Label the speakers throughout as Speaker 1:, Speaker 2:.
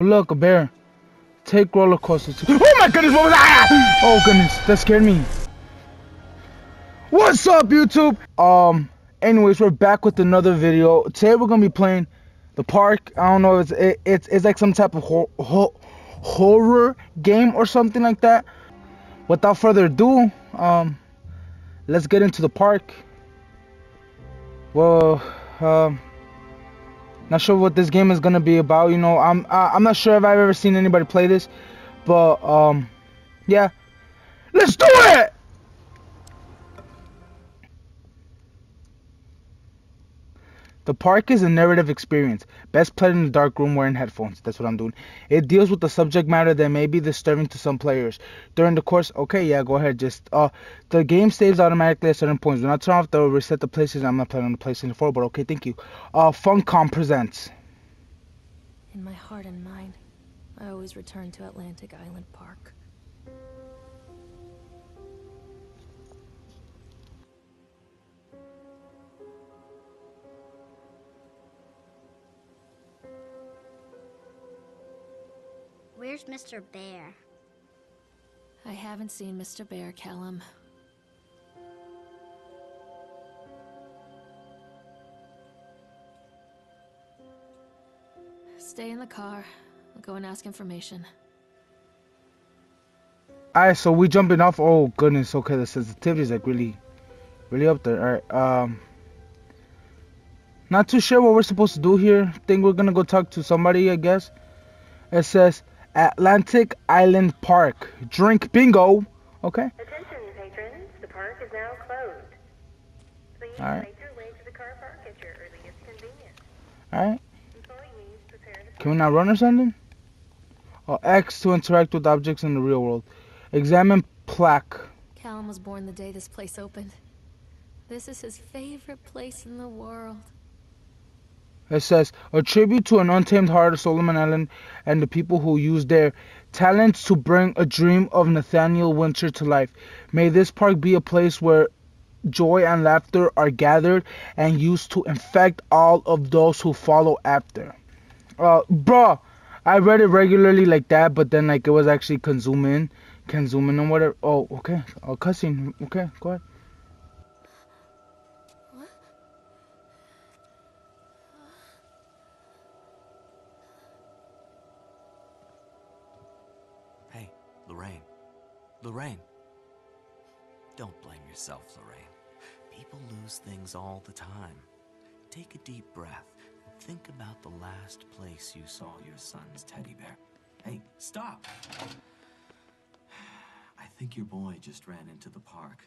Speaker 1: Look, a bear. Take roller coasters. Oh my goodness, what was that? Oh goodness, that scared me. What's up, YouTube? Um, anyways, we're back with another video. Today we're gonna be playing the park. I don't know, it's it, it's it's like some type of ho ho horror game or something like that. Without further ado, um, let's get into the park. Well, um. Not sure what this game is gonna be about. You know, I'm I'm not sure if I've ever seen anybody play this, but um, yeah, let's do it. The park is a narrative experience, best played in a dark room wearing headphones. That's what I'm doing. It deals with the subject matter that may be disturbing to some players. During the course, okay, yeah, go ahead. Just uh, the game saves automatically at certain points. When I turn off the reset the places, I'm not playing on the PlayStation 4, but okay, thank you. Uh, Funcom presents.
Speaker 2: In my heart and mind, I always return to Atlantic Island Park.
Speaker 3: Mr. Bear?
Speaker 2: I haven't seen Mr. Bear, Callum. Stay in the car. I'll go and ask information.
Speaker 1: Alright, so we jumping off. Oh goodness, okay, the sensitivity is like really, really up there. Alright, um, not too sure what we're supposed to do here. Think we're gonna go talk to somebody, I guess. It says Atlantic Island Park. Drink bingo. Okay.
Speaker 4: Attention, patrons. The park is now closed. Please
Speaker 1: All right.
Speaker 4: make your way to the car park at your earliest convenience.
Speaker 1: Alright.
Speaker 4: Employees, prepare to
Speaker 1: Can we not run or something? Oh, X to interact with objects in the real world. Examine plaque.
Speaker 2: Callum was born the day this place opened. This is his favorite place in the world.
Speaker 1: It says, a tribute to an untamed heart of Solomon Island and the people who used their talents to bring a dream of Nathaniel Winter to life. May this park be a place where joy and laughter are gathered and used to infect all of those who follow after. Uh, bruh, I read it regularly like that, but then like it was actually consuming, consuming and whatever. Oh, okay. Oh, cussing. Okay, go ahead.
Speaker 5: Lorraine. Don't blame yourself, Lorraine. People lose things all the time. Take a deep breath and think about the last place you saw your son's teddy bear. Hey, stop! I think your boy just ran into the park.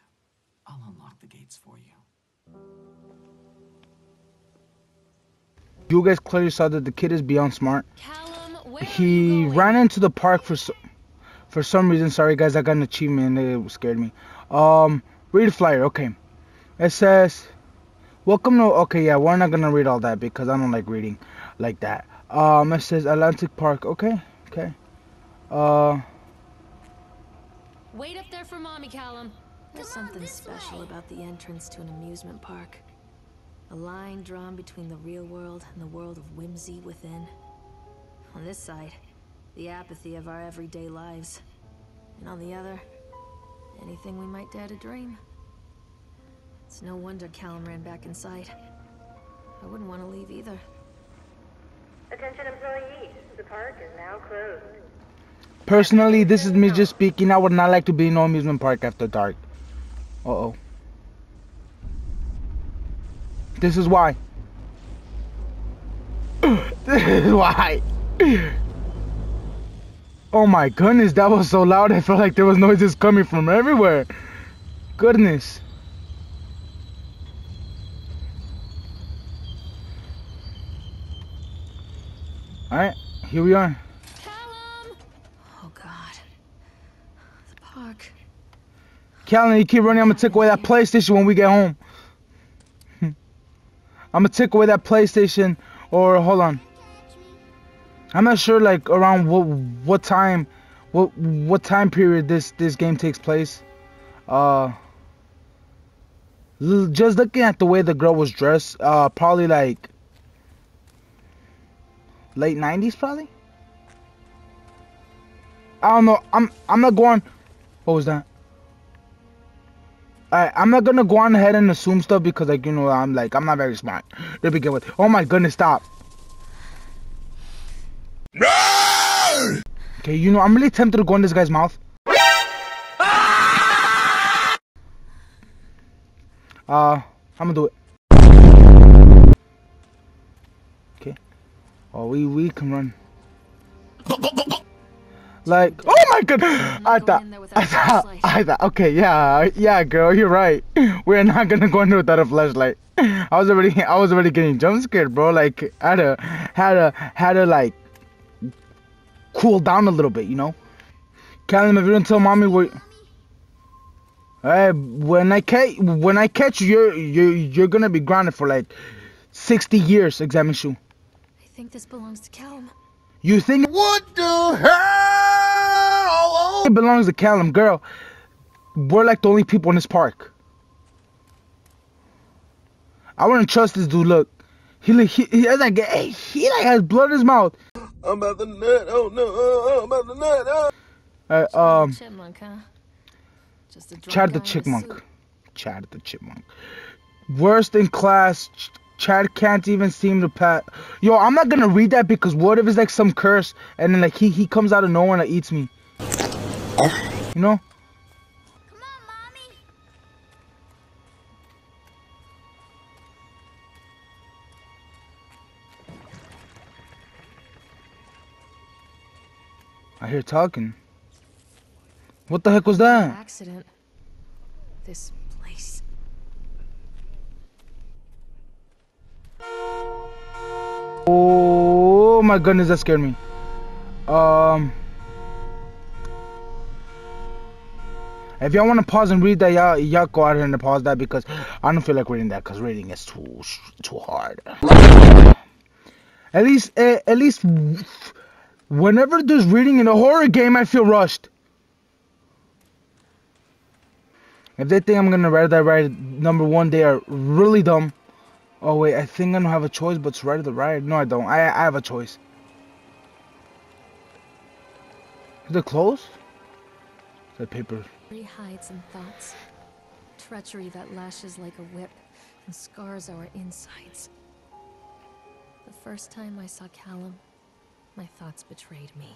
Speaker 5: I'll unlock the gates for you.
Speaker 1: You guys clearly saw that the kid is beyond smart.
Speaker 2: Callum,
Speaker 1: he
Speaker 2: are you going?
Speaker 1: ran into the park for so, for some reason. Sorry guys, I got an achievement. It scared me. Um, read the flyer. Okay, it says, "Welcome to." Okay, yeah, we're not gonna read all that because I don't like reading like that. Um, it says Atlantic Park. Okay, okay. Uh,
Speaker 2: Wait up there for mommy, Callum. There's something special about the entrance to an amusement park. A line drawn between the real world and the world of whimsy within. On this side, the apathy of our everyday lives. And on the other, anything we might dare to dream. It's no wonder Callum ran back inside. I wouldn't want to leave either.
Speaker 4: Attention, employees. The park is now closed.
Speaker 1: personally, this is me just speaking. I would not like to be in no amusement park after dark. Uh oh. This is why. this is why. Oh my goodness, that was so loud. I felt like there was noises coming from everywhere. Goodness. Alright, here we are.
Speaker 2: Callum! Oh god. The park.
Speaker 1: Callum, you keep running, I'm gonna take away that PlayStation when we get home. I'm gonna take away that PlayStation, or hold on. I'm not sure, like around what what time, what what time period this this game takes place. Uh, just looking at the way the girl was dressed, uh, probably like late 90s, probably. I don't know. I'm I'm not going. What was that? Alright, I'm not gonna go on ahead and assume stuff because like you know I'm like I'm not very smart to begin with. Oh my goodness, stop. No! Okay, you know I'm really tempted to go in this guy's mouth. Uh, I'm gonna do it. Okay. Oh, we we can run. Like, oh my god! I thought, I thought, I thought. Okay, yeah, yeah, girl, you're right. We're not gonna go in without a flashlight. I was already, I was already getting jump scared, bro. Like, had to, had a, had a like cool down a little bit, you know. Callum, if you don't tell mommy where. Hey, when I catch when I catch you, you're you're you're gonna be grounded for like sixty years, examination.
Speaker 2: I think this belongs to Callum.
Speaker 1: You think
Speaker 6: What the hell? Oh.
Speaker 1: it belongs to Callum, girl? We're like the only people in this park. I wouldn't trust this dude. Look, he like he, he has like hey, he like has blood in his mouth.
Speaker 6: I'm about to nut. Oh no, oh, I'm about to nut. Oh.
Speaker 1: Uh, um,
Speaker 2: Chipmunk, huh? Just a
Speaker 1: Chad the
Speaker 2: guy in
Speaker 1: chipmunk. Chad the chipmunk. Worst in class. Ch- Chad can't even seem to pat. Yo, I'm not gonna read that because what if it's like some curse and then like he he comes out of nowhere and like, eats me. You know? I hear talking. What the heck was that?
Speaker 2: Accident. This place.
Speaker 1: Oh my goodness, that scared me. Um, if y'all want to pause and read that, y'all y'all go out here and pause that because I don't feel like reading that because reading is too too hard. At least at least whenever there's reading in a horror game, I feel rushed. If they think I'm gonna write that right, number one, they are really dumb. Oh wait, I think I don't have a choice but to ride the ride. No, I don't. I I have a choice. Is it closed? That paper.
Speaker 2: Hides thoughts. Treachery that lashes like a whip and scars our insides. The first time I saw Callum, my thoughts betrayed me.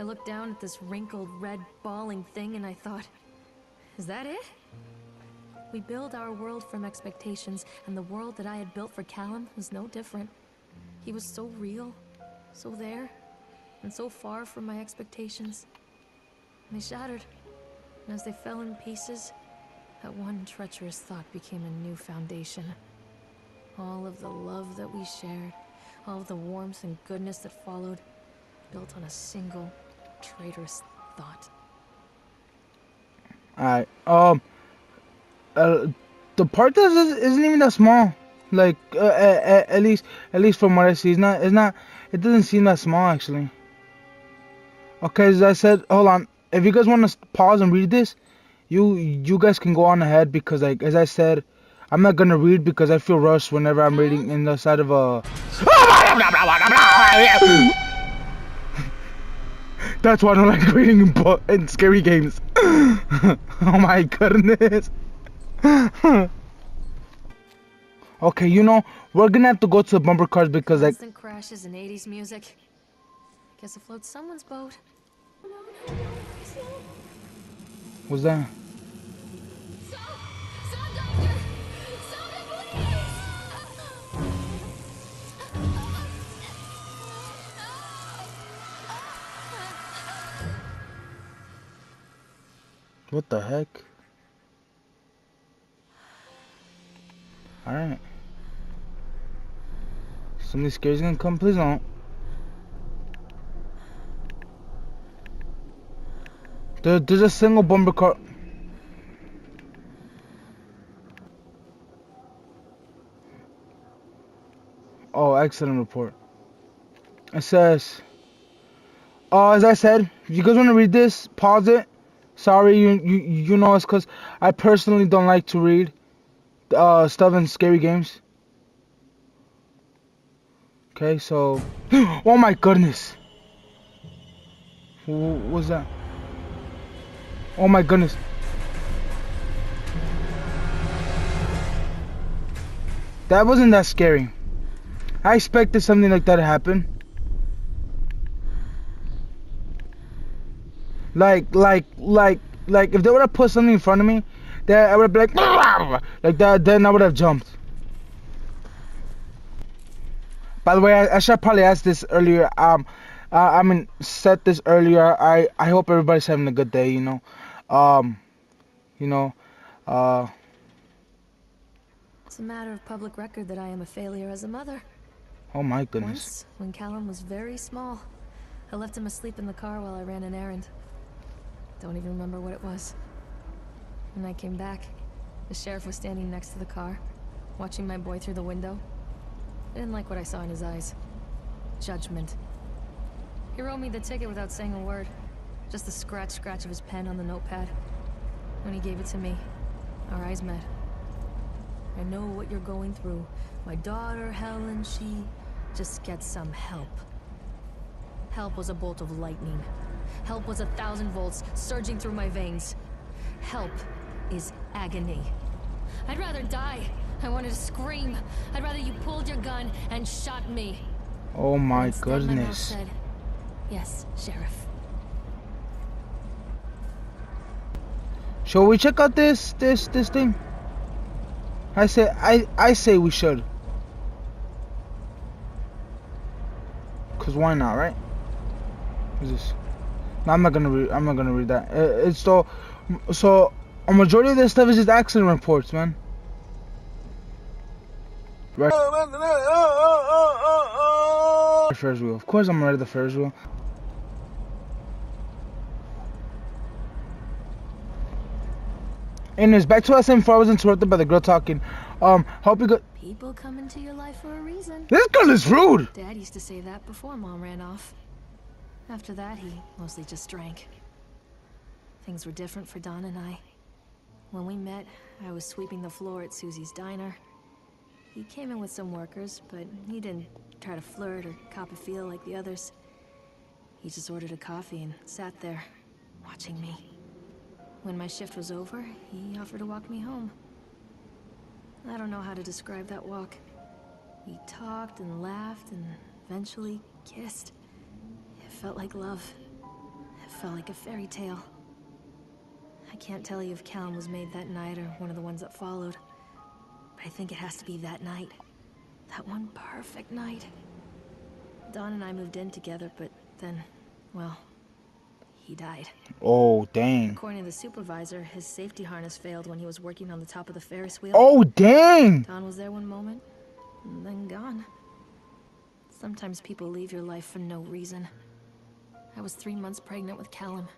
Speaker 2: I looked down at this wrinkled, red, bawling thing and I thought, is that it? We build our world from expectations, and the world that I had built for Callum was no different. He was so real, so there, and so far from my expectations. They shattered, and as they fell in pieces, that one treacherous thought became a new foundation. All of the love that we shared, all of the warmth and goodness that followed, built on a single traitorous thought.
Speaker 1: Alright. Um. Uh, the part that is, isn't even that small. Like, uh, at, at least, at least from what I see, it's not. It's not. It doesn't seem that small actually. Okay, as I said, hold on. If you guys want to pause and read this, you you guys can go on ahead because, like, as I said, I'm not gonna read because I feel rushed whenever I'm reading in the side of a. That's why I don't like reading in, bu- in scary games. oh my goodness. okay, you know, we're gonna have to go to the bumper cars because like
Speaker 2: Instant crashes and 80s music. Guess it floats someone's boat.
Speaker 1: what's that? What the heck? Alright. Somebody scared's gonna come, please don't. There, there's a single bumper car. Oh, excellent report. It says, uh, as I said, if you guys want to read this, pause it. Sorry, you you you know it's because I personally don't like to read uh stuff in scary games. Okay, so oh my goodness. What was that? Oh my goodness. That wasn't that scary. I expected something like that to happen. Like, like, like, like, if they would have put something in front of me, that I would have been like, like that, then I would have jumped. By the way, I, I should probably ask this earlier. Um, uh, I mean, said this earlier. I I hope everybody's having a good day. You know, um, you know, uh.
Speaker 2: It's a matter of public record that I am a failure as a mother.
Speaker 1: Oh my goodness.
Speaker 2: Once, when Callum was very small, I left him asleep in the car while I ran an errand. Don't even remember what it was. When I came back, the sheriff was standing next to the car, watching my boy through the window. I didn't like what I saw in his eyes. Judgment. He wrote me the ticket without saying a word. Just the scratch-scratch of his pen on the notepad. When he gave it to me, our eyes met. I know what you're going through. My daughter, Helen, she just gets some help. Help was a bolt of lightning. Help was a thousand volts surging through my veins. Help is agony. I'd rather die. I wanted to scream. I'd rather you pulled your gun and shot me.
Speaker 1: Oh my
Speaker 2: Instead, my
Speaker 1: goodness.
Speaker 2: said, yes, Sheriff.
Speaker 1: Shall we check out this this this thing? I say I I say we should. Cause why not, right? What's this? No, I'm not gonna read. I'm not gonna read that. Uh, it's so so a majority of this stuff is just accident reports, man. Right.
Speaker 6: About the nut.
Speaker 1: Ferris wheel. Of course, I'm ready the Ferris wheel. Anyways, back to us I was saying before I was interrupted by the girl talking. Um, hope you got.
Speaker 2: People come into your life for a reason.
Speaker 1: This girl is rude.
Speaker 2: Dad used to say that before Mom ran off. After that, he mostly just drank. Things were different for Don and I. When we met, I was sweeping the floor at Susie's diner. He came in with some workers, but he didn't try to flirt or cop a feel like the others. He just ordered a coffee and sat there, watching me. When my shift was over, he offered to walk me home. I don't know how to describe that walk. We talked and laughed and eventually kissed. It felt like love. It felt like a fairy tale. I can't tell you if Callum was made that night or one of the ones that followed. But I think it has to be that night. That one perfect night. Don and I moved in together, but then, well, he died.
Speaker 1: Oh dang.
Speaker 2: According to the supervisor, his safety harness failed when he was working on the top of the Ferris wheel.
Speaker 1: Oh dang.
Speaker 2: Don was there one moment, and then gone. Sometimes people leave your life for no reason. I was three months pregnant with Callum.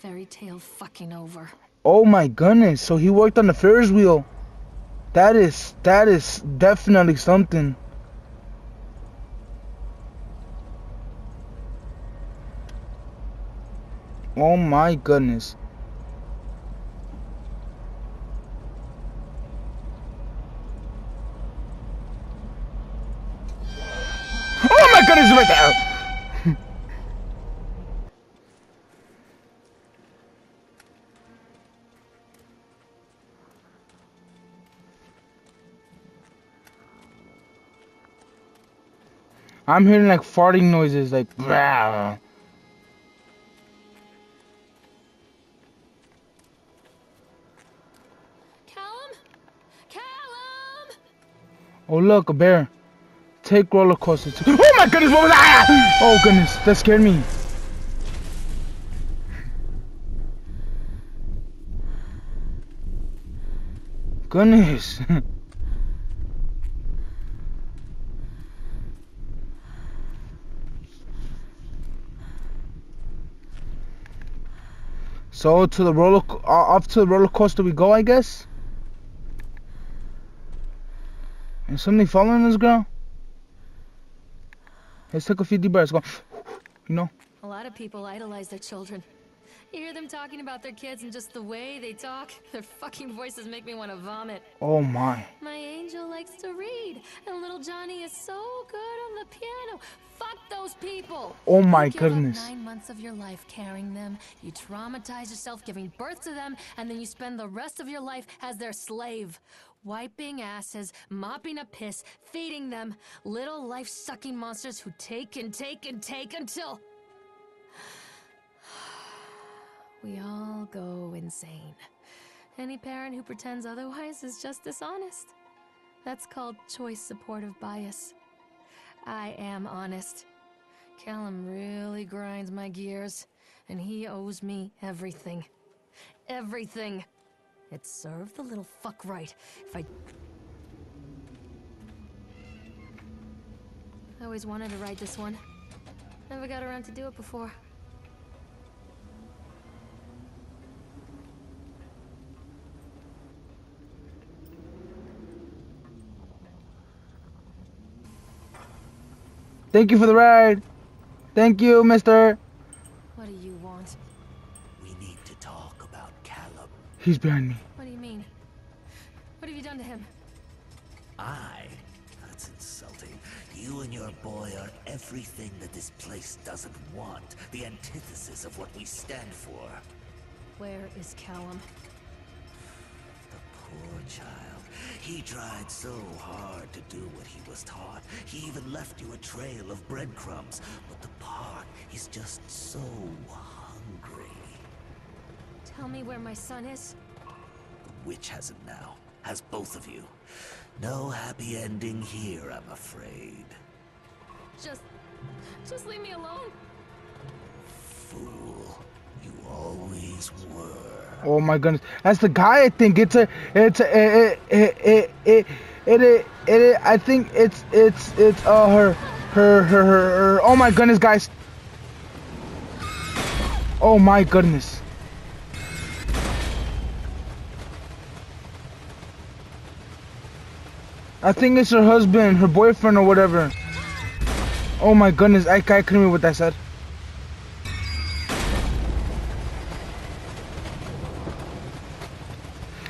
Speaker 2: Fairy tale fucking over.
Speaker 1: Oh my goodness. So he worked on the Ferris wheel. That is that is definitely something. Oh my goodness. Oh my goodness, right there. I'm hearing like farting noises, like. "Bah."
Speaker 2: Callum? Callum!
Speaker 1: Oh look, a bear. Take roller coaster. Oh my goodness, what was that? Oh goodness, that scared me. Goodness. so to the roller, uh, off to the roller coaster we go, I guess. Is somebody following this girl? Let's take a few deep breaths. Go. You know?
Speaker 2: A lot of people idolize their children. You hear them talking about their kids and just the way they talk, their fucking voices make me want to vomit.
Speaker 1: Oh my.
Speaker 2: My angel likes to read, and little Johnny is so good on the piano. Fuck those people!
Speaker 1: Oh my
Speaker 2: you give up
Speaker 1: goodness.
Speaker 2: nine months of your life carrying them, you traumatize yourself giving birth to them, and then you spend the rest of your life as their slave. Wiping asses, mopping up piss, feeding them. Little life-sucking monsters who take and take and take until... We all go insane. Any parent who pretends otherwise is just dishonest. That's called choice supportive bias. I am honest. Callum really grinds my gears, and he owes me everything. Everything. It served the little fuck right if I. I always wanted to write this one. Never got around to do it before.
Speaker 1: Thank you for the ride. Thank you, mister.
Speaker 2: What do you want?
Speaker 5: We need to talk about Callum.
Speaker 1: He's behind me.
Speaker 2: What do you mean? What have you done to him?
Speaker 5: I? That's insulting. You and your boy are everything that this place doesn't want. The antithesis of what we stand for.
Speaker 2: Where is Callum?
Speaker 5: The poor child. He tried so hard to do what he was taught. He even left you a trail of breadcrumbs. But the park is just so hungry.
Speaker 2: Tell me where my son is.
Speaker 5: The witch has him now. Has both of you. No happy ending here, I'm afraid.
Speaker 2: Just. Just leave me alone.
Speaker 5: Fool. You always were.
Speaker 1: Oh my goodness. That's the guy I think. It's a it's a it it it it it, it, it, I think it's it's it's uh her her her her, her oh my goodness guys. Oh my goodness. I think it's her husband, her boyfriend or whatever. Oh my goodness, I, I couldn't remember what that said.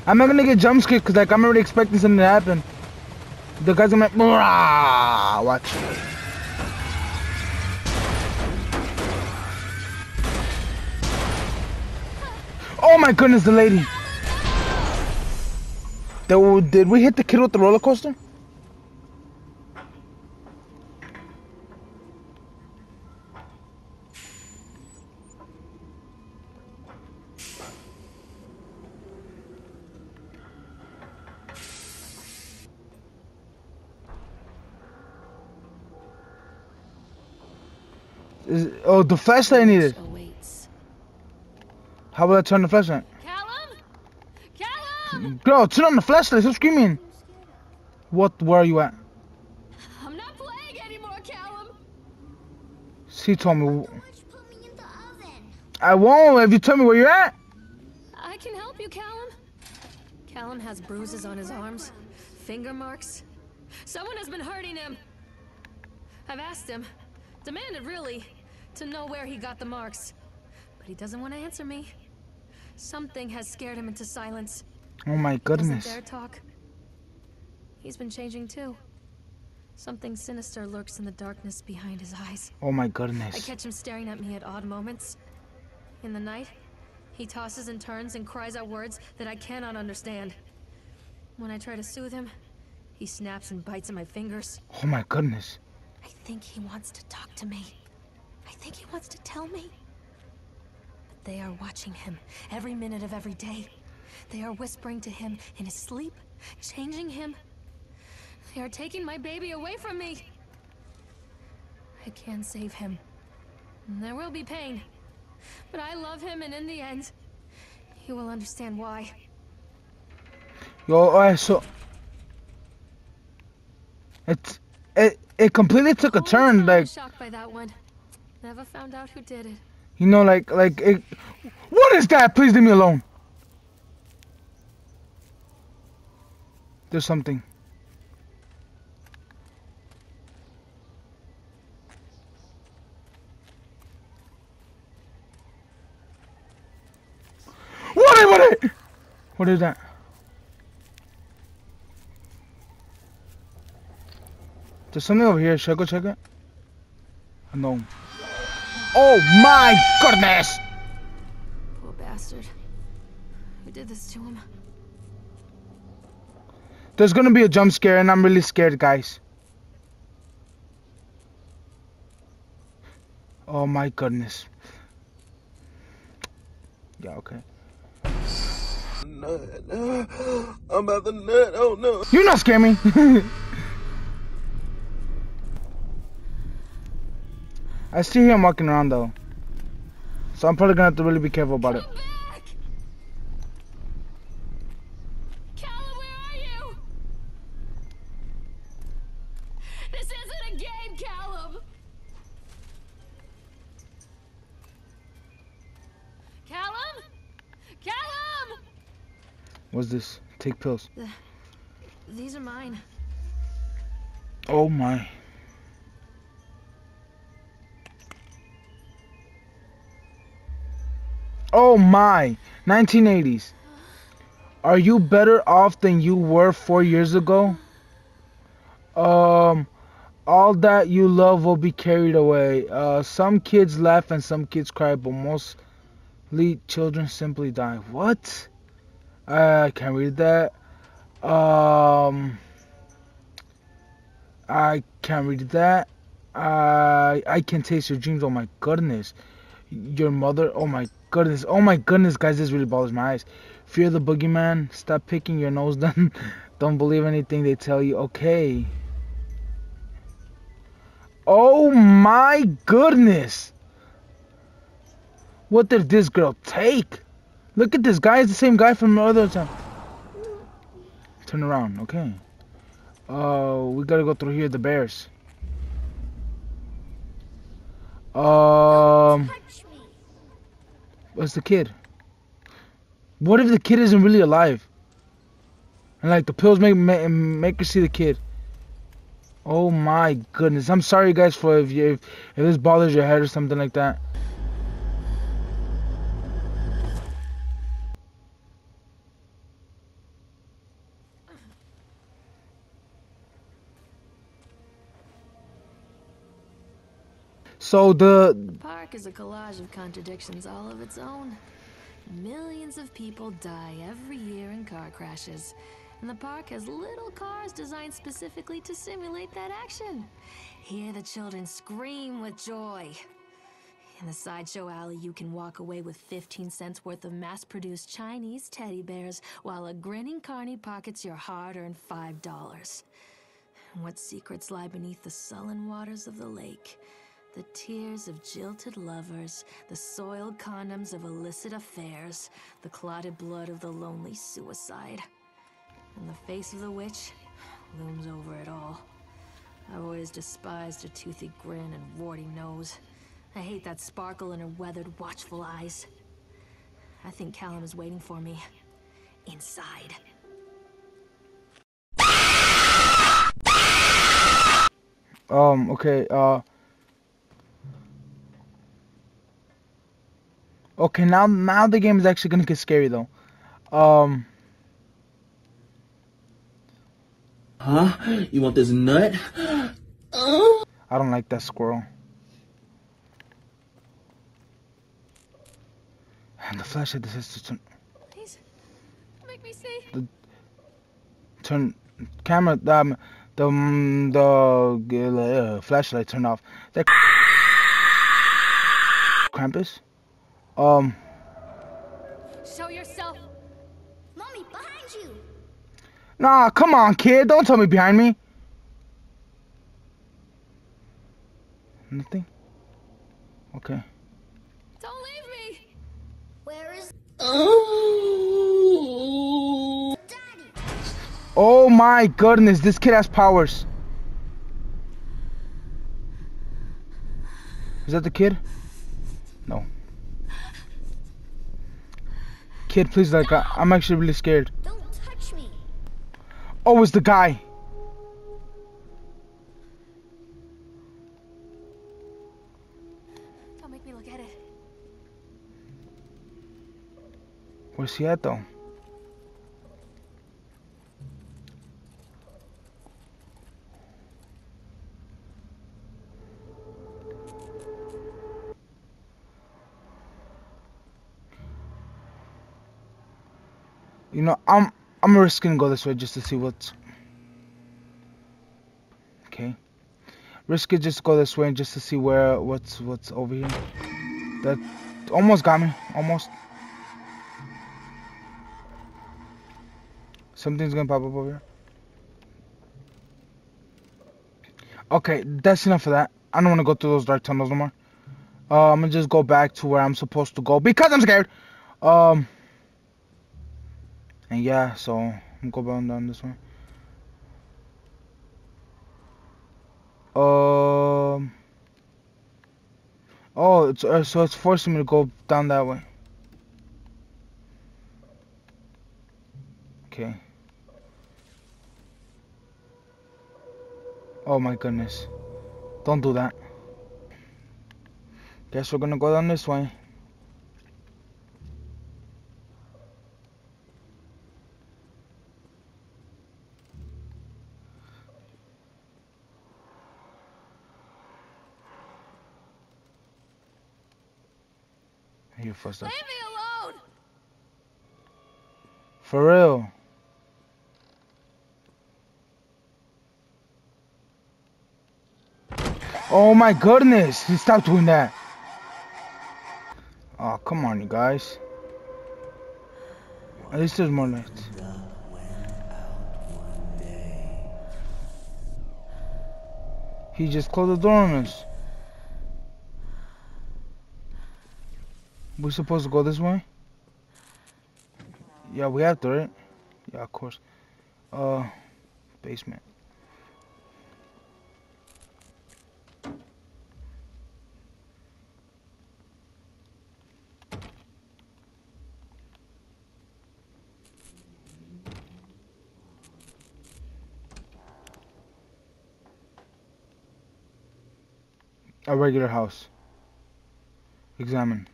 Speaker 1: I'm not gonna get jump scared because like I'm already expecting something to happen. The guy's gonna like, watch. Oh my goodness, the lady. Did we hit the kid with the roller coaster? Is, oh, the flashlight I needed.
Speaker 2: Awaits.
Speaker 1: How about I turn the flashlight?
Speaker 2: Callum! Callum!
Speaker 1: Girl, turn on the flashlight. Stop screaming. What? Where are you at?
Speaker 2: I'm not playing anymore, Callum!
Speaker 1: She told me.
Speaker 3: Put me in the oven?
Speaker 1: I won't if you tell me where you're at.
Speaker 2: I can help you, Callum. Callum has bruises on his arms, finger marks. Someone has been hurting him. I've asked him, demanded really, to know where he got the marks. But he doesn't want to answer me. Something has scared him into silence.
Speaker 1: Oh my
Speaker 2: Doesn't
Speaker 1: goodness.
Speaker 2: dare talk. He's been changing too. Something sinister lurks in the darkness behind his eyes.
Speaker 1: Oh my goodness.
Speaker 2: I catch him staring at me at odd moments. In the night, he tosses and turns and cries out words that I cannot understand. When I try to soothe him, he snaps and bites at my fingers.
Speaker 1: Oh my goodness.
Speaker 2: I think he wants to talk to me. I think he wants to tell me. But they are watching him every minute of every day. They are whispering to him in his sleep, changing him. They are taking my baby away from me. I can save him. There will be pain. But I love him, and in the end, he will understand why.
Speaker 1: Yo, alright, so it's it it completely took a turn. Like
Speaker 2: shocked by that one. Never found out who did it.
Speaker 1: you know, like like it. What is that? Please leave me alone. There's something. What is that? There's something over here. Should I go check it? No. Oh my goodness!
Speaker 2: Poor bastard. Who did this to him?
Speaker 1: There's gonna be a jump scare and I'm really scared, guys. Oh my goodness. Yeah, okay.
Speaker 6: Nut. I'm about to nut. Oh no.
Speaker 1: You're not scare me. I still hear him walking around though. So I'm probably gonna have to really be careful about it.
Speaker 2: Back! Callum, where are you? This isn't a game, Callum! Callum? Callum!
Speaker 1: What's this? Take pills.
Speaker 2: These are mine.
Speaker 1: Oh my. Oh my. 1980s. Are you better off than you were four years ago? Um, all that you love will be carried away. Uh, some kids laugh and some kids cry, but mostly children simply die. What? I can't read that. Um. I can't read that. I I can taste your dreams. Oh my goodness. Your mother. Oh my goodness. Oh my goodness, guys. This really bothers my eyes. Fear the boogeyman. Stop picking your nose down. Don't believe anything they tell you. Okay. Oh my goodness. What did this girl take? Look at this guy. It's the same guy from the other time. Turn around. Okay. Uh, we gotta go through here. The bears. Um, What's the kid? What if the kid isn't really alive? And like the pills make make, make her see the kid. Oh my goodness! I'm sorry guys for if you if, if this bothers your head or something like that. So the
Speaker 2: park is a collage of contradictions all of its own. Millions of people die every year in car crashes, and the park has little cars designed specifically to simulate that action. Hear the children scream with joy. In the sideshow alley, you can walk away with 15 cents worth of mass produced Chinese teddy bears while a grinning carny pockets your hard earned $5. What secrets lie beneath the sullen waters of the lake? The tears of jilted lovers, the soiled condoms of illicit affairs, the clotted blood of the lonely suicide. And the face of the witch looms over it all. I've always despised her toothy grin and warty nose. I hate that sparkle in her weathered, watchful eyes. I think Callum is waiting for me. Inside.
Speaker 1: um okay uh. Okay, now now the game is actually gonna get scary though. Um.
Speaker 7: Huh? You want this nut?
Speaker 1: I don't like that squirrel. And the flashlight that says to turn,
Speaker 2: Please, make me see.
Speaker 1: turn camera um the um, the uh, flashlight turned off. That Krampus. Um.
Speaker 2: Show yourself.
Speaker 3: Mommy, behind you.
Speaker 1: Nah, come on, kid. Don't tell me behind me. Nothing. Okay.
Speaker 2: Don't leave me.
Speaker 3: Where is Daddy?
Speaker 1: Oh my goodness, this kid has powers. Is that the kid? No. Kid, please, like, I, I'm actually really scared.
Speaker 3: Don't touch me.
Speaker 1: Oh, it's the guy.
Speaker 2: Don't make me look at it.
Speaker 1: Where's he at, though? You know, I'm I'm risking go this way just to see what's. Okay. Risk it just go this way just to see where what's what's over here. That almost got me. Almost. Something's gonna pop up over here. Okay, that's enough of that. I don't want to go through those dark tunnels no more. Uh, I'm gonna just go back to where I'm supposed to go because I'm scared. Um, and yeah, so I'm going down this way. Um. Oh, it's uh, so it's forcing me to go down that way. Okay. Oh my goodness. Don't do that. Guess we're gonna go down this way. Here up.
Speaker 2: Leave me alone!
Speaker 1: For real. Oh my goodness! Stop doing that. Oh, come on, you guys. At least there's more lights. He just closed the door on us. We supposed to go this way? Yeah, we have to, right? Yeah, of course. Uh, basement. A regular house. Examine.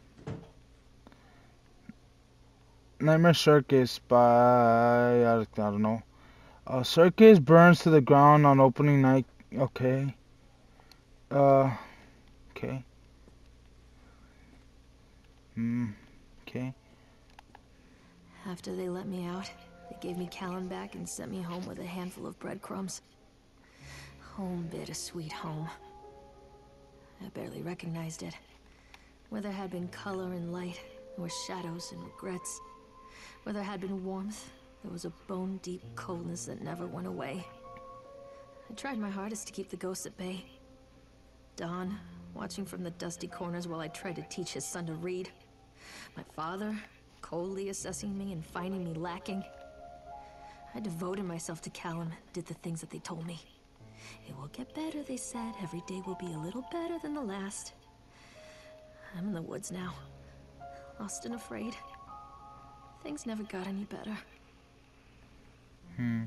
Speaker 1: Nightmare Circus by I don't know. Uh, circus burns to the ground on opening night. Okay. Uh. Okay. Hmm. Okay.
Speaker 2: After they let me out, they gave me Callum back and sent me home with a handful of breadcrumbs. Home, bittersweet home. I barely recognized it. Where there had been color and light, there were shadows and regrets. Where there had been warmth, there was a bone-deep coldness that never went away. I tried my hardest to keep the ghosts at bay. Don, watching from the dusty corners while I tried to teach his son to read. My father, coldly assessing me and finding me lacking. I devoted myself to Callum and did the things that they told me. It will get better, they said. Every day will be a little better than the last. I'm in the woods now. Lost and afraid. Things never got any better.
Speaker 1: Hmm.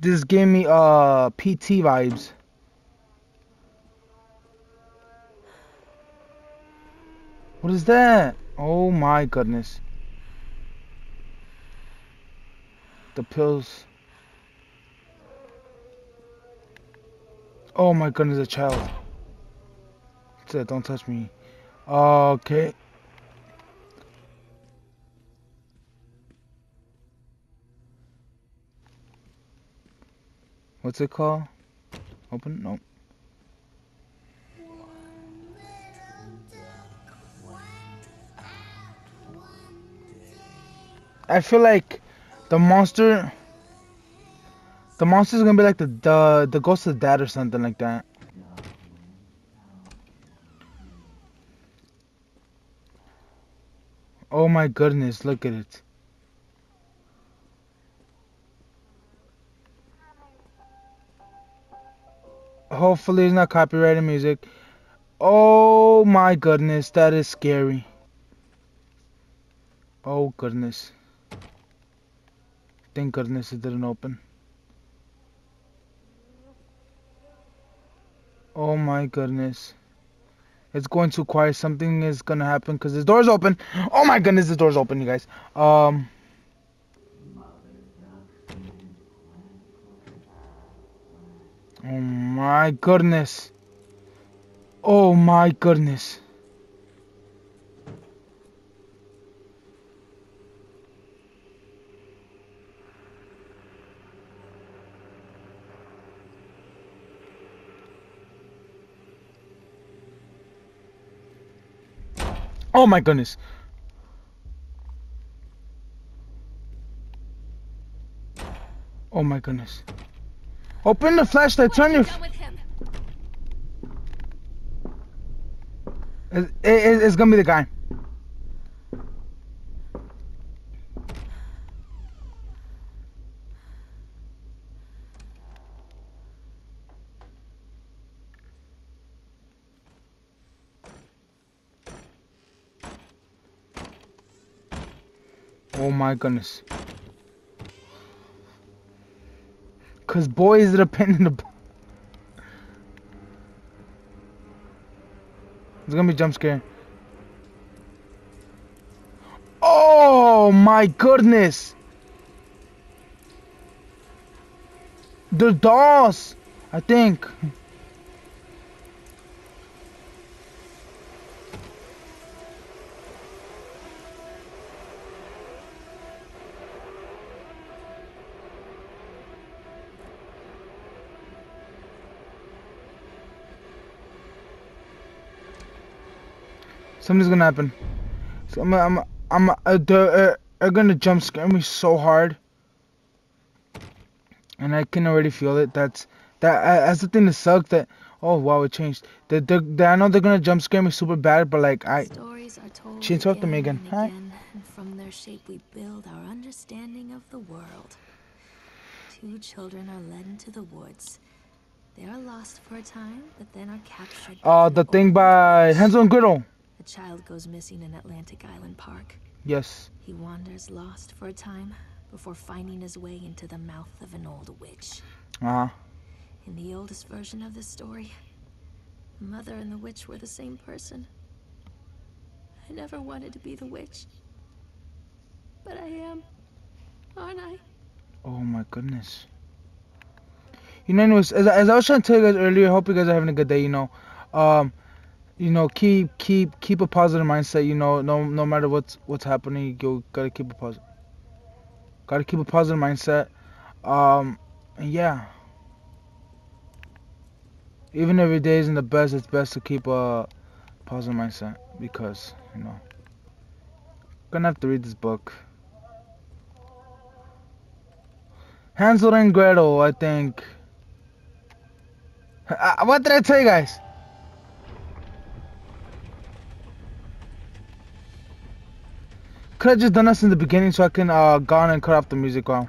Speaker 1: This gave me uh PT vibes. What is that? Oh my goodness. The pills. Oh my goodness, a child. Said, don't touch me. Okay. What's it called? Open? Nope. I feel like the monster the monster's gonna be like the the the ghost of dad or something like that. Oh my goodness, look at it. Hopefully it's not copyrighted music. Oh my goodness, that is scary. Oh goodness. Thank goodness it didn't open. Oh my goodness. It's going too quiet. Something is gonna happen because this door's open. Oh my goodness, the door's open, you guys. Um. Oh my goodness. Oh my goodness. Oh my goodness. Oh my goodness. Open the flashlight, turn your.
Speaker 2: Done with him.
Speaker 1: It, it, it's gonna be the guy. Oh my goodness. Cause boy is it a pain in the. It's gonna be jump scare. Oh my goodness! The dolls, I think. Something's gonna happen. So I'm, I'm, I'm, uh, they're, uh, are gonna jump scare me so hard, and I can already feel it. That's that. Uh, that's the thing that sucks. That oh wow, it changed. They, they, they, I know they're gonna jump scare me super bad, but like I,
Speaker 2: are
Speaker 1: She talked to me again.
Speaker 2: and
Speaker 1: Hi.
Speaker 2: again, and from their shape we build our understanding of the world. Two children are led into the woods. They are lost for a time, but then are captured.
Speaker 1: uh,
Speaker 2: an
Speaker 1: the thing by. Hansel and Gretel.
Speaker 2: A child goes missing in Atlantic Island Park.
Speaker 1: Yes.
Speaker 2: He wanders lost for a time before finding his way into the mouth of an old witch.
Speaker 1: Uh huh.
Speaker 2: In the oldest version of this story, the mother and the witch were the same person. I never wanted to be the witch. But I am. Aren't I?
Speaker 1: Oh my goodness. You know, anyways, as, as I was trying to tell you guys earlier, I hope you guys are having a good day. You know, um, you know, keep keep keep a positive mindset. You know, no no matter what's what's happening, you gotta keep a positive. Gotta keep a positive mindset. Um, yeah. Even if your day isn't the best, it's best to keep a positive mindset because you know. Gonna have to read this book. Hansel and Gretel, I think. Uh, what did I tell you guys? Could have just done this in the beginning so I can uh gone and cut off the music wow.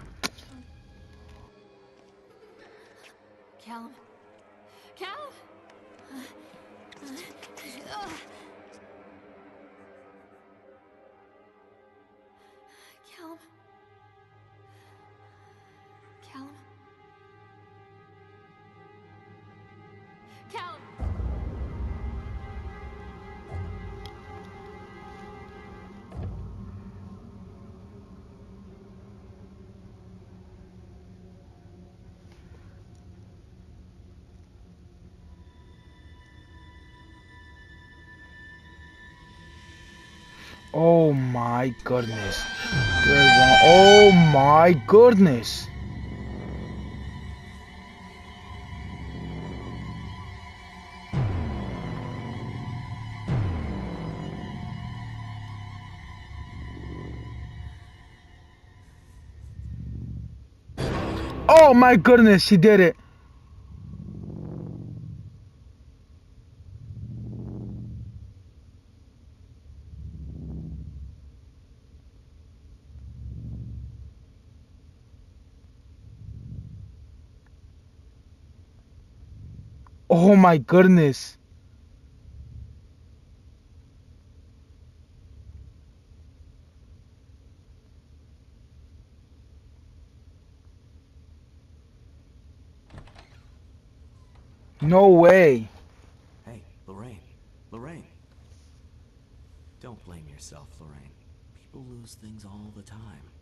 Speaker 1: Goodness. There one- Oh my goodness. Oh my goodness, she did it. Oh my goodness. No way.
Speaker 5: Hey, Lorraine. Lorraine. Don't blame yourself, Lorraine. People lose things all the time.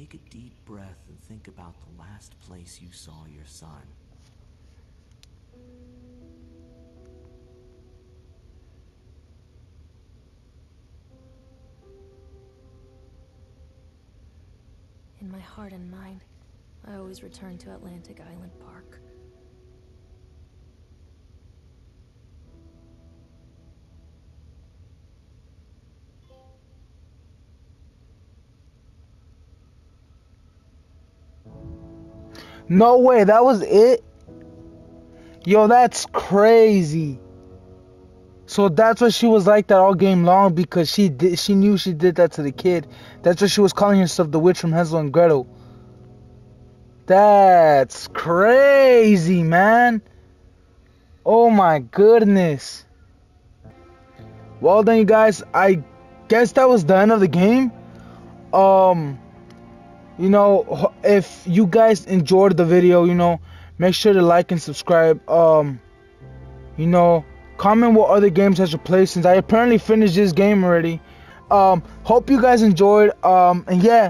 Speaker 5: Take a deep breath and think about the last place you saw your son.
Speaker 2: In my heart and mind, I always return to Atlantic Island Park.
Speaker 1: No way, that was it? Yo, that's crazy. So that's what she was like that all game long because she did she knew she did that to the kid. That's why she was calling herself the witch from Hansel and Gretel. That's crazy, man. Oh my goodness. Well then you guys, I guess that was the end of the game. Um you know, if you guys enjoyed the video, you know, make sure to like and subscribe. Um, you know, comment what other games has place since I apparently finished this game already. Um, hope you guys enjoyed. Um, and yeah.